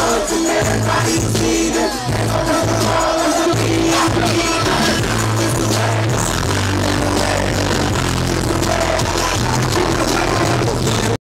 good to everybody.